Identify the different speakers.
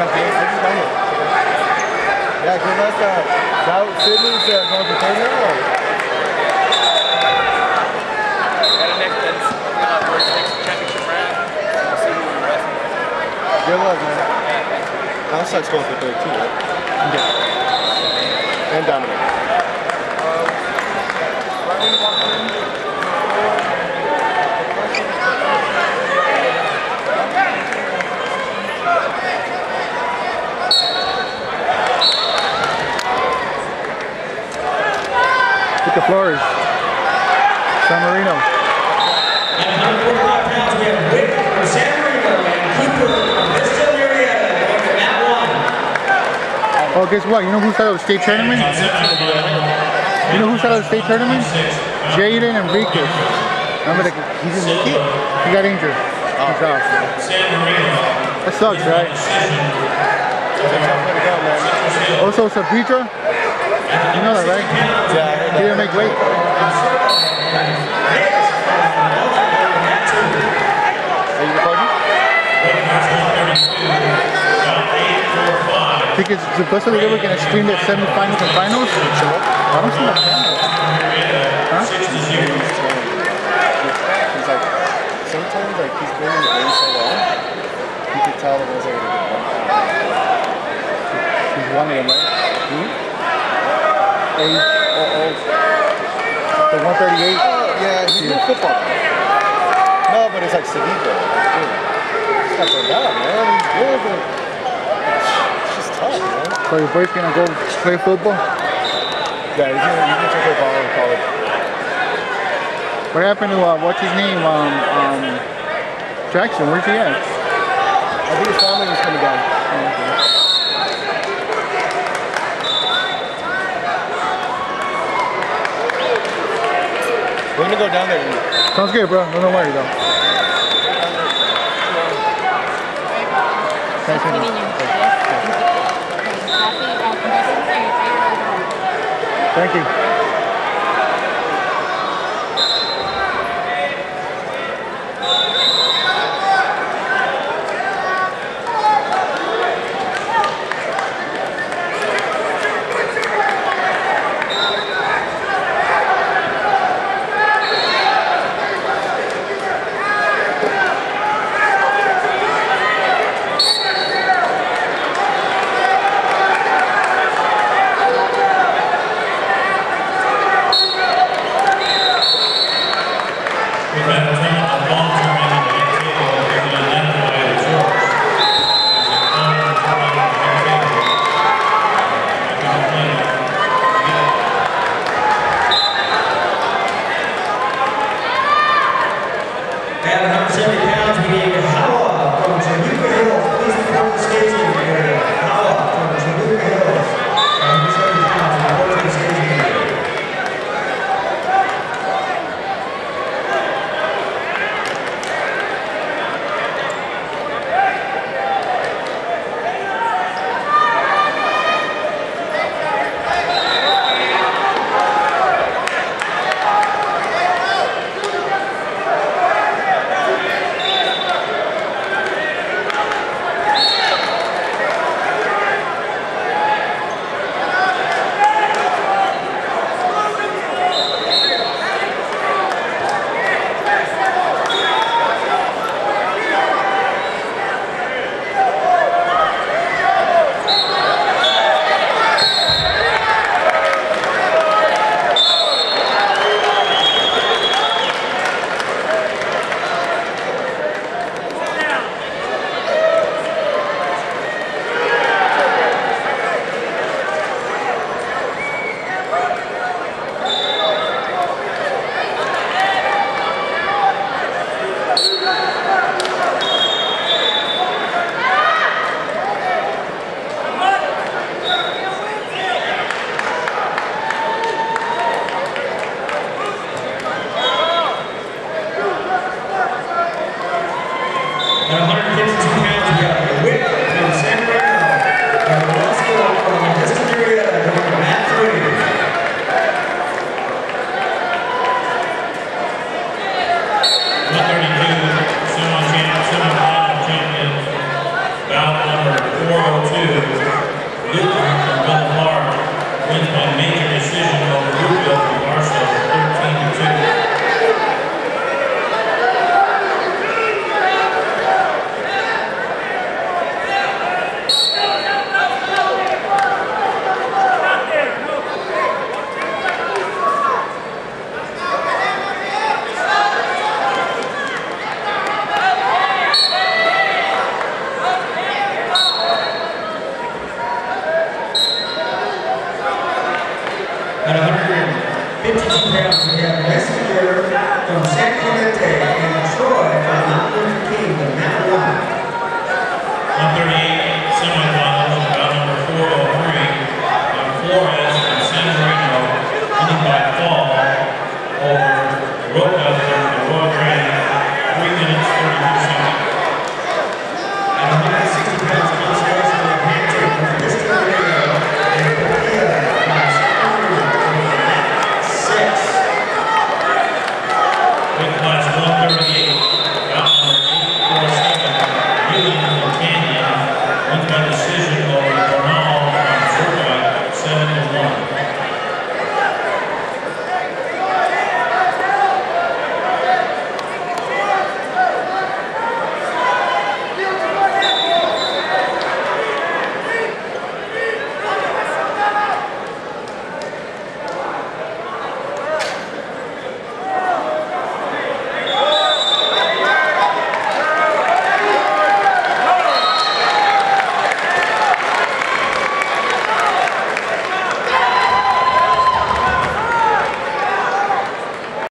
Speaker 1: got this. I just got it. Yeah, because that's uh, that Sydney's uh, going to third now. Or?
Speaker 2: Got a next that's uh, for his next championship round. We'll see who we wrestle.
Speaker 1: Good luck, man. Constant's going for third too, right? Yeah. And Dominic.
Speaker 3: Look at Flores. San Marino.
Speaker 4: At 145 pounds, we have Rick from San Marino and Cooper from Vista Murrieta going for that one.
Speaker 3: Oh, guess what? You know who's out of the state tournament? You know who's out of the state tournament? Jaden Enriquez. Remember the, he's in he, he got injured. He's out. That sucks, right? Also, Sabitra. You know that, right?
Speaker 1: Yeah, I heard
Speaker 3: He didn't make weight.
Speaker 1: Are you recording?
Speaker 3: It's supposedly they were gonna stream the semifinals and finals. I don't see that camera. Huh?
Speaker 1: He's like, sometimes like he's in the game so long, you could tell the ones that are bumped.
Speaker 3: He's one of them, right?
Speaker 1: Hmm? Oh, you-
Speaker 3: The 138.
Speaker 1: Oh, yeah, he's doing football. now. No, but it's like. Like, dude, he's not going down, man. He's good, but it's just tough, man.
Speaker 3: So your boy's gonna go play football.
Speaker 1: Yeah, he's gonna, he's gonna take football in college.
Speaker 3: What happened to uh, what's his name? Um, um, Jackson. Where's he at?
Speaker 1: I think his family was coming down. We're gonna go down there.
Speaker 3: Sounds good, bro. No, don't worry though. Thanks,
Speaker 5: you. Happy.
Speaker 3: Thank you.
Speaker 4: At 152 pounds, we have Messenger from San Clemente,